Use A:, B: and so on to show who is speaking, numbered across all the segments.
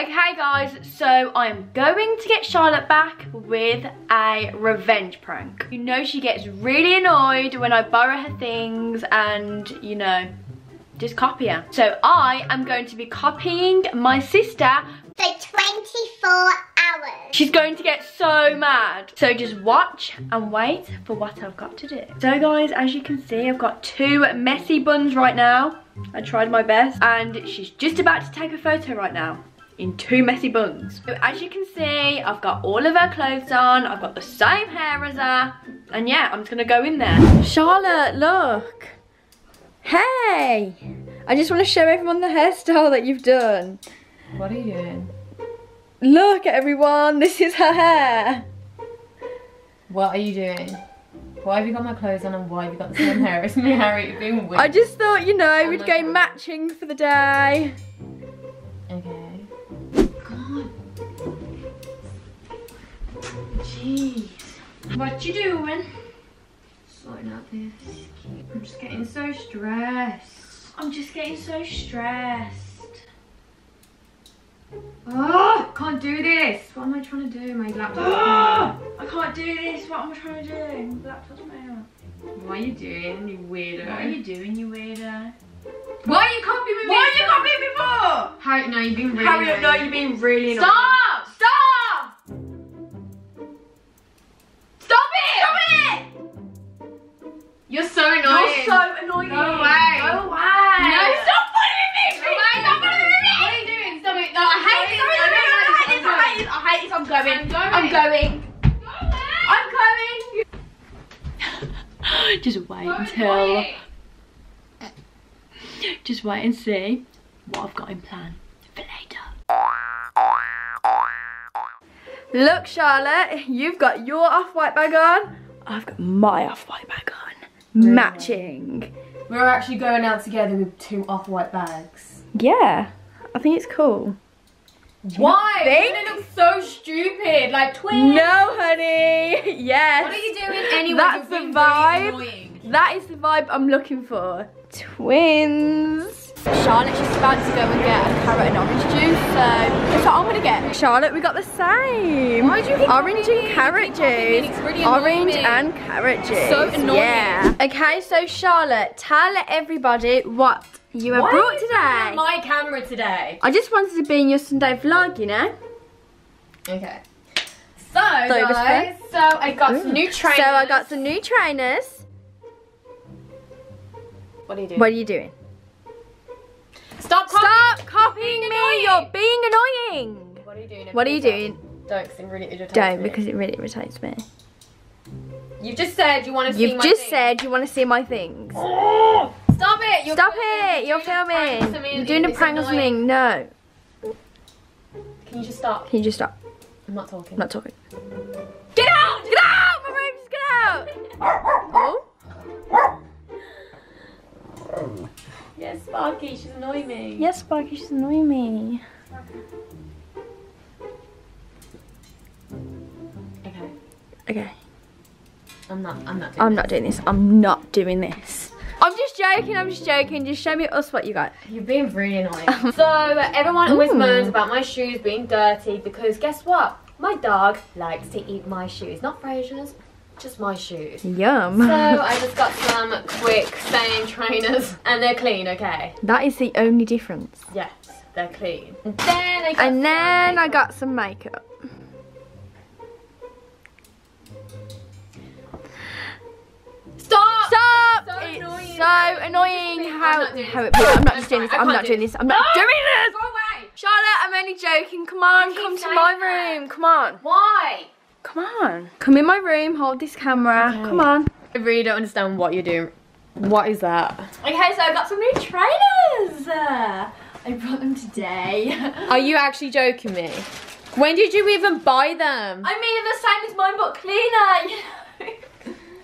A: Okay guys, so I'm going to get Charlotte back with a revenge prank. You know she gets really annoyed when I borrow her things and, you know, just copy her. So I am going to be copying my sister
B: for 24 hours.
A: She's going to get so mad. So just watch and wait for what I've got to do. So guys, as you can see, I've got two messy buns right now. I tried my best and she's just about to take a photo right now in two messy buns. So as you can see, I've got all of her clothes on. I've got the same hair as her. And yeah, I'm just gonna go in there. Charlotte, look. Hey. I just want to show everyone the hairstyle that you've done.
C: What are you doing?
A: Look at everyone, this is her hair.
C: What are you doing? Why have you got my clothes on and why have you got the same hair as me, Harry? You're being weird.
A: I just thought, you know,
C: Oh
A: we'd go
C: God.
A: matching for the day. Jeez. What you doing?
C: Sorting out this. I'm just getting so stressed.
A: I'm just getting so stressed.
C: Oh, can't do this. What am I trying to do? My laptop. Ah!
A: I can't do this. What am I trying to do? My laptop's out.
C: what are you doing, you weirdo?
A: What are you doing, you weirdo?
C: Why are you copying me?
A: Why are you copying me for?
C: Harry, no, you've been really.
A: Harriet, no, you're being really.
C: Stop! You're so annoying.
A: You're so annoying.
C: Go away.
A: Go away.
C: No,
A: stop following me.
C: Go away, stop following me. What are you doing? Stop it. No, I hate this.
A: I hate this. I hate this. I hate this. I'm going.
C: I'm going.
A: I'm going. I'm going. Just wait until. Just wait and see what I've got in plan for later. Look, Charlotte, you've got your off-white bag on. I've got my off-white bag on. Matching.
C: We're actually going out together with two off-white bags.
A: Yeah, I think it's cool.
C: Why? They look so stupid, like twins.
A: No, honey. Yes.
C: What are you doing anyway?
A: That's the vibe.
C: really.
A: That is the vibe I'm looking for. Twins. Charlotte's just about to go and get a carrot and orange juice, so that's what I'm gonna get. Charlotte, we got the same.
C: Why do you keep
A: Orange and
C: me?
A: carrot
C: You keep copying me,
A: juice.
C: it's really
A: Orange and carrot juice.
C: So annoying.
A: Yeah. Okay, so Charlotte, tell everybody what you have
C: Why
A: brought
C: you
A: today.
C: My camera today.
A: I just wanted to be in your Sunday vlog, you know.
C: Okay. So,
A: Focus
C: guys, so I got some new trainers.
A: So I got some new trainers.
C: What are you doing?
A: What are you doing?
C: Stop!
A: Stop
C: copying-
A: copying me.
C: annoying.
A: You're being annoying.
C: What are you doing?
A: What are you doing?
C: Don't, because it really irritates
A: Don't
C: me.
A: because it really irritates me.
C: You've just said you want to see
A: You've
C: my
A: just
C: thing.
A: said you want to see my things.
C: Stop it! You're
A: Stop
C: filming.
A: it! You're
C: doing
A: filming.
C: me
A: You're doing a prank or
C: annoying.
A: something. No.
C: Can you just stop?
A: Can you just stop?
C: I'm not talking.
A: I'm not talking.
C: Get out!
A: Get out! My room, just get out! Oh?
C: Yes, Sparky, she's annoying me.
A: Yes, Sparky, she's annoying me.
C: Okay.
A: Okay.
C: I'm not. I'm not. Doing
A: I'm not doing this. I'm not doing this. I'm just joking. I'm just joking. Just show me us what you got.
C: You're being really annoying. so everyone always
A: Ooh.
C: moans about my shoes being dirty because guess what? My dog likes to eat my shoes, not Fraser's, just my shoes.
A: Yum.
C: So I just got some quick same trainers and they're clean, okay?
A: that is the only difference.
C: Yes, they're clean. And then I got
A: And then
C: some
A: I got some makeup.
C: Stop!
A: Stop!
C: So
A: it's
C: annoying.
A: so annoying how how it. I'm not just doing this. I'm
C: can't
A: doing
C: this.
A: this. I'm not doing this.
C: Go away!
A: Charlotte, I'm only joking. Come on, come to my room. Come on,
C: Why?
A: Come on. Come in my room. Hold this camera.
C: Okay.
A: Come on.
C: I really don't understand what you're doing. What is that?
A: Okay, so I got some new trainers. Uh, I brought them today.
C: Are you actually joking me? When did you even buy them?
A: I mean, they're the same as mine, but cleaner.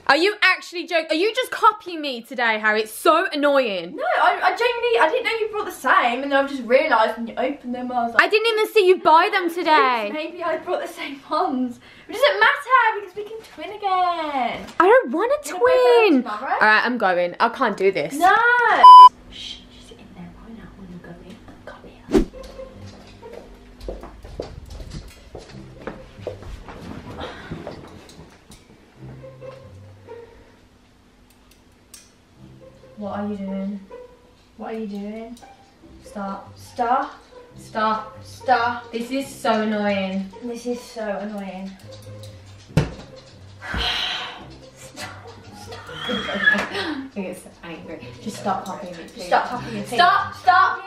C: Are you actually joking? Are you just copying me today, Harry? It's so annoying.
A: No, I, I genuinely, I didn't know you brought the same, and then I've just realised when you opened them, I was like,
C: I didn't even see you buy them today.
A: maybe I brought the same ones. It doesn't matter because we can twin again.
C: I don't want a
A: wanna
C: twin. Alright, I'm going. I can't do this.
A: No. Shh, just in there right now when you go in. Come here.
C: What are you doing?
A: What are you doing?
C: Stop.
A: Stop.
C: Stop.
A: Stop.
C: This is so annoying.
A: This is so annoying.
C: I get so angry. Just stop me, please.
A: Stop copying me.
C: Stop! Stop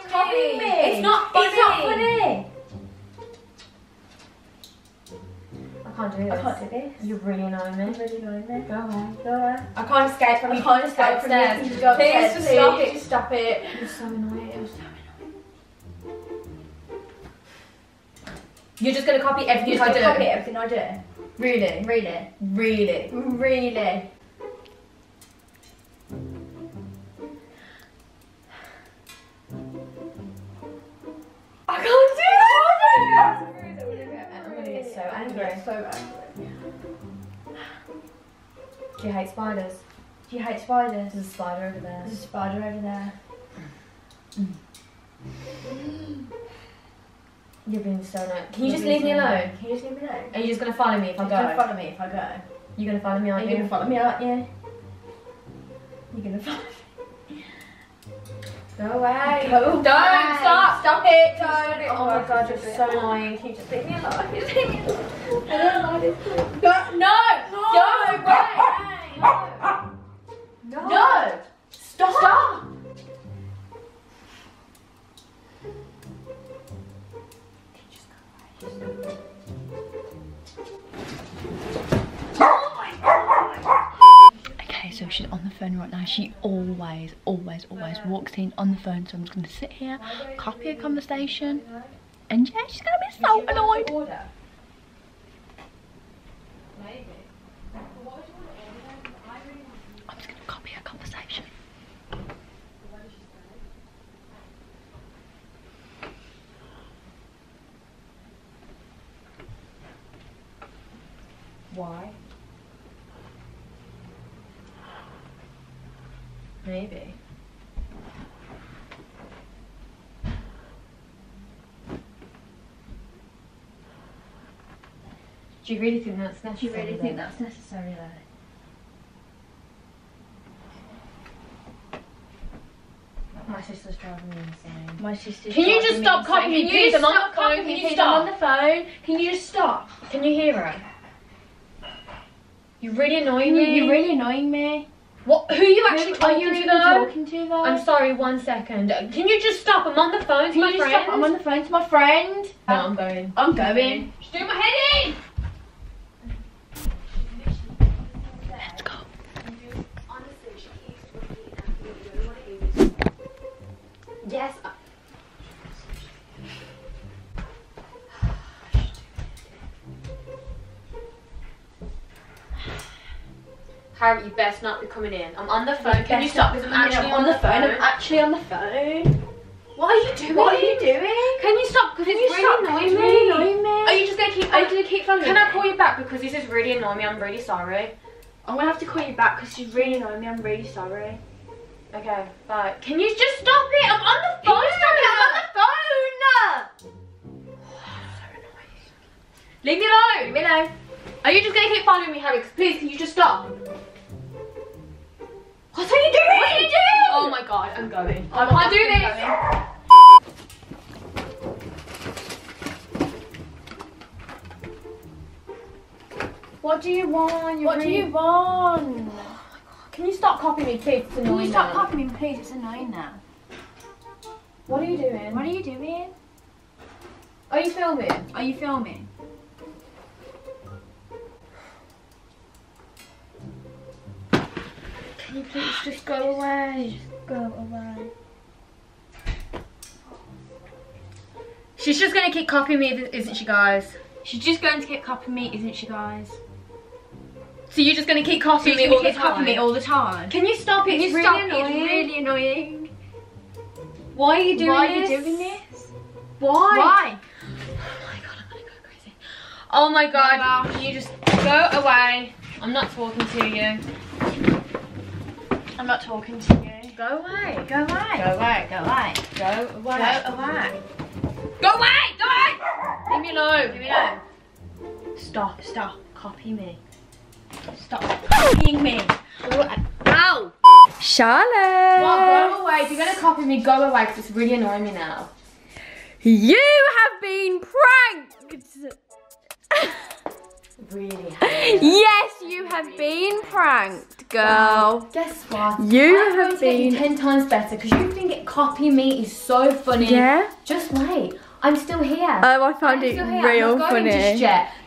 C: can't do
A: I can't do this.
C: You're really annoying me.
A: It's really annoying me.
C: Go away.
A: Go away.
C: I can't escape from
A: I
C: you.
A: can't escape from you. Please upstairs.
C: Please,
A: Please stop it. Stop it.
C: You're so annoying. You're just gonna copy everything
A: You're
C: I do.
A: copy everything I do.
C: Really?
A: Really.
C: Really?
A: Really. I can't
C: gonna get so
A: it.
C: angry.
A: So angry.
C: Do you hate spiders?
A: Do you hate spiders?
C: There's a spider over there.
A: There's a spider over there. Mm.
C: You're being so nice. Can you
A: You're
C: just
A: being
C: leave me
A: so
C: alone?
A: Can you just leave me alone?
C: Are you just gonna follow me if I
A: You're gonna
C: go?
A: follow me if I go.
C: You're gonna follow me,
A: Are
C: aren't
A: you
C: you?
A: gonna follow me, aren't you? You're gonna follow me.
C: Go away.
A: Go
C: Don't
A: away.
C: stop.
A: Stop it. Don't.
C: it. Oh my oh, god, you're so annoying. Can you just leave me alone?
A: Just leave me alone? I don't like this. Go. No.
C: No.
A: Right.
C: No.
A: No. Stop. Stop. She's on the phone right now. She always, always, always walks in on the phone. So I'm just going to sit here, copy a conversation, and yeah, she's going to be so annoyed. I'm just going to copy a conversation.
C: Why? Maybe. Do you really think that's necessary?
A: Do you really think that's necessary though?
C: My sister's driving me insane.
A: My sister's
C: Can you just stop copying me,
A: Can
C: please?
A: you
C: I'm on
A: stop
C: the phone. Can you stop?
A: On the phone. Can you just stop?
C: Can you hear her? You're really annoying me.
A: you're really annoying me.
C: What? Who are you actually
A: Who are
C: talking
A: you
C: to
A: even
C: though?
A: talking to though?
C: I'm sorry, one second. Can you just stop? I'm on the phone to
A: Can
C: my
A: you
C: friend.
A: stop? I'm on the phone to my friend.
C: No, I'm going.
A: I'm going.
C: Just do my head in!
A: Let's go.
C: Yes. Harry, you best not be coming in. I'm on the phone. Can you stop? Because I'm actually
A: on the phone. I'm actually on the phone.
C: What are you doing?
A: What are you doing?
C: Can you stop? Because
A: Can
C: it's
A: you stop?
C: really annoying me.
A: really annoying me.
C: Are you just gonna keep?
A: Are you gonna keep following me?
C: Can
A: me?
C: I call you back because this is really annoying me? I'm really sorry.
A: I'm gonna have to call you back because she's really annoying me. I'm really sorry.
C: Okay, bye. Can you just stop it? I'm on the
A: Can
C: phone.
A: you stop it? I'm on the phone.
C: Leave me alone.
A: Leave me alone.
C: Are you just gonna keep following me, Harry? Please, can you just stop? I'm going. I can't do this.
A: What do you want? What do you want?
C: Oh Can you stop copying me, please? It's
A: Can you stop
C: now.
A: copying me, please? It's annoying now.
C: What are you doing?
A: What are you doing?
C: Are you filming?
A: Are you filming? Can you please just go away? Just go away.
C: She's just gonna keep copying me, isn't she, guys?
A: She's just going to keep copying me, isn't she, guys?
C: So you're just gonna keep
A: She's
C: copying me all
A: to
C: the
A: keep copying
C: time?
A: me all the time.
C: Can you stop it?
A: Can
C: it's
A: you
C: really
A: stop?
C: annoying.
A: It's really annoying.
C: Why are you doing
A: Why
C: this?
A: are you doing this?
C: Why?
A: Why?
C: Oh my god, I'm gonna go crazy. Oh my god, oh
A: gosh.
C: can you just go away? I'm not talking to you.
A: I'm not talking to you.
C: Go away.
A: Go away.
C: Go away.
A: Go away.
C: Go
A: Go
C: away.
A: away.
C: Go away! Go away! Leave me alone.
A: Leave me alone. Stop, stop. Copy me. Stop copying me.
C: Ow!
A: Charlotte.
C: Well, go away. If you're gonna copy me, go away because it's really annoying me now.
A: You have been pranked.
C: Really.
A: Yes, you have been pranked, girl.
C: Guess what?
A: You
C: I'm
A: have been-
C: ten times better because you think it copy me is so funny.
A: Yeah?
C: Just wait. I'm still here.
A: Oh, I found
C: I'm
A: it real
C: I'm not going
A: funny.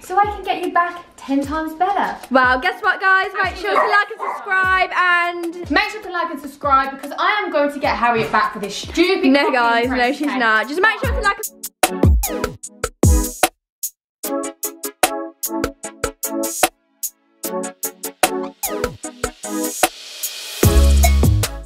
C: So I can get you back ten times better.
A: Well, guess what, guys? Make sure to like and subscribe and.
C: Make sure to like and subscribe because I am going to get Harriet back for this stupid.
A: No, guys, no, she's not. Just make sure to like.